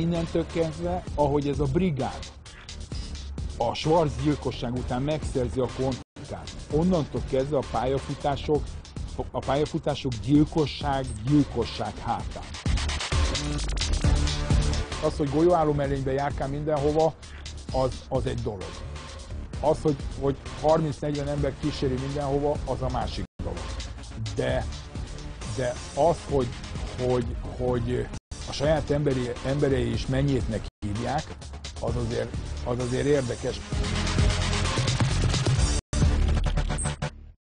innentől kezdve, ahogy ez a brigád a Schwarz gyilkosság után megszerzi a kontaktát, onnantól kezdve a pályafutások, a pályafutások gyilkosság, gyilkosság hátán. Az, hogy golyóálló mellénybe járkál mindenhova, az, az egy dolog. Az, hogy, hogy 30-40 ember kíséri mindenhova, az a másik dolog. De, de az, hogy, hogy, hogy a saját emberi, emberei is mennyietnek hívják, az azért, az azért érdekes.